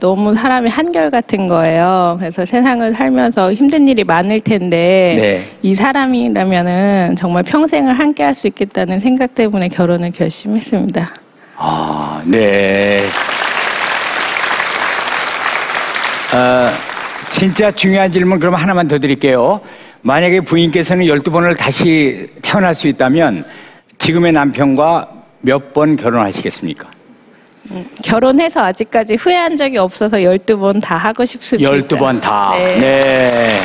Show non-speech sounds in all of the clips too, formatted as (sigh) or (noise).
너무 사람이 한결같은 거예요. 그래서 세상을 살면서 힘든 일이 많을 텐데 네. 이 사람이라면은 정말 평생을 함께 할 수 있겠다는 생각 때문에 결혼을 결심했습니다. 아, 네. 어, 진짜 중요한 질문 그럼 하나만 더 드릴게요. 만약에 부인께서는 12번을 다시 태어날 수 있다면 지금의 남편과 몇 번 결혼하시겠습니까? 결혼해서 아직까지 후회한 적이 없어서 12번 다 하고 싶습니다. 12번 다. 네. 네.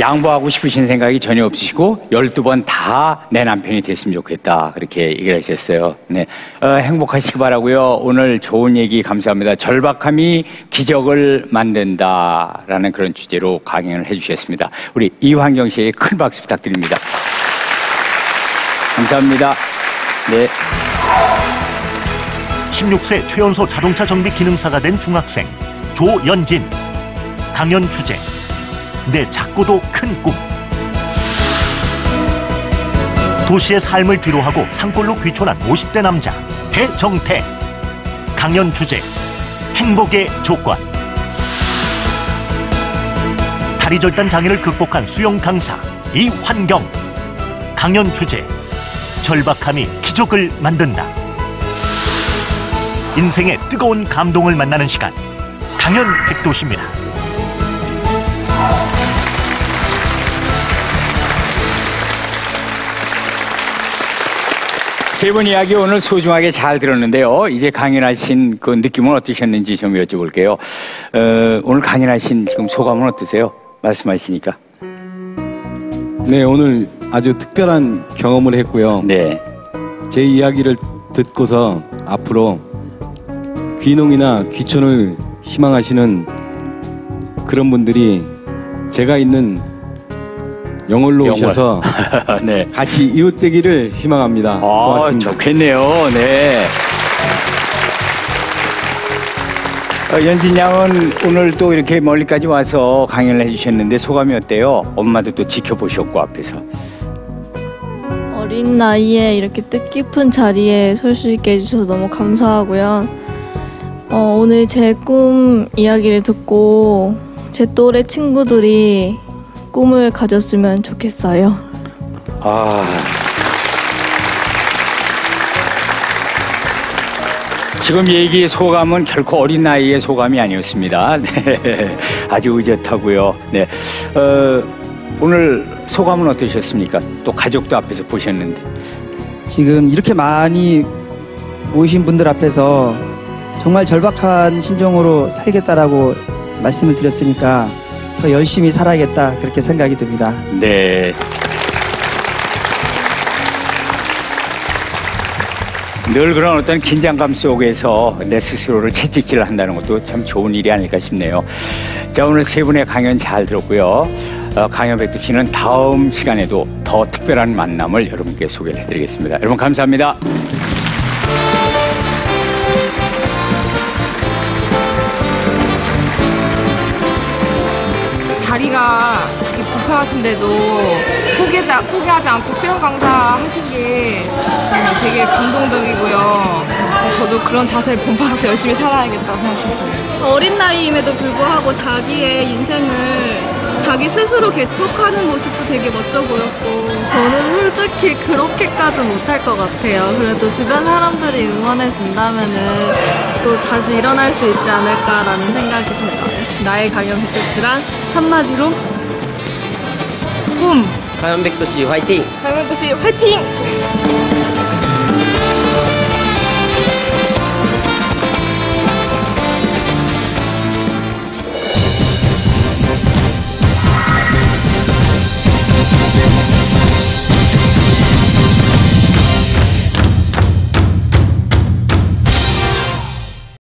양보하고 싶으신 생각이 전혀 없으시고 12번 다 내 남편이 됐으면 좋겠다. 그렇게 얘기를 하셨어요. 네. 어, 행복하시기 바라고요. 오늘 좋은 얘기 감사합니다. 절박함이 기적을 만든다라는 그런 주제로 강연을 해 주셨습니다. 우리 이환경 씨에게 큰 박수 부탁드립니다. 감사합니다. 네. 16세 최연소 자동차 정비 기능사가 된 중학생 조연진. 강연 주제 내 작고도 큰 꿈. 도시의 삶을 뒤로하고 산골로 귀촌한 50대 남자 배정태. 강연 주제 행복의 조건. 다리 절단 장애를 극복한 수영 강사 이환경. 강연 주제 절박함이 기적을 만든다 인생의 뜨거운 감동을 만나는 시간 강연 백도시입니다. 세 분 이야기 오늘 소중하게 잘 들었는데요. 이제 강연하신 그 느낌은 어떠셨는지 좀 여쭤볼게요. 어, 오늘 강연하신 지금 소감은 어떠세요? 말씀하시니까. 네, 오늘 아주 특별한 경험을 했고요. 네. 제 이야기를 듣고서 앞으로 귀농이나 귀촌을 희망하시는 그런 분들이 제가 있는 영월로 영월. 오셔서 (laughs) 네. 같이 이웃되기를 희망합니다. 아, 고맙습니다. 좋겠네요. 네. 어, 연진 양은 오늘 또 이렇게 멀리까지 와서 강연을 해주셨는데 소감이 어때요? 엄마도 또 지켜보셨고 앞에서. 어린 나이에 이렇게 뜻깊은 자리에 설 수 있게 해주셔서 너무 감사하고요. 어, 오늘 제 꿈 이야기를 듣고 제 또래 친구들이 꿈을 가졌으면 좋겠어요. 아. 지금 얘기의 소감은 결코 어린 나이의 소감이 아니었습니다. (laughs) 네. 아주 의젓하고요. 네. 어, 오늘 소감은 어떠셨습니까? 또 가족도 앞에서 보셨는데. 지금 이렇게 많이 모이신 분들 앞에서 정말 절박한 심정으로 살겠다라고 말씀을 드렸으니까 더 열심히 살아야겠다 그렇게 생각이 듭니다. 네. 늘 그런 어떤 긴장감 속에서 내 스스로를 채찍질을 한다는 것도 참 좋은 일이 아닐까 싶네요. 자, 오늘 세 분의 강연 잘 들었고요. 어, 강연 백두 씨는 다음 시간에도 더 특별한 만남을 여러분께 소개를 해드리겠습니다. 여러분 감사합니다. 다리가 불편하신데도 포기하지, 포기하지 않고 수영 강사 하신 게 음, 되게 감동적이고요. 저도 그런 자세를 본받아서 열심히 살아야겠다고 생각했어요. 어린 나이임에도 불구하고 자기의 인생을 자기 스스로 개척하는 모습도 되게 멋져 보였고 저는 솔직히 그렇게까지 못할 것 같아요. 그래도 주변 사람들이 응원해 준다면은 또 다시 일어날 수 있지 않을까라는 생각이 들어요. 나의 강연 백도씨란 한마디로 꿈! 가연백도시 화이팅! 강현도 씨 화이팅!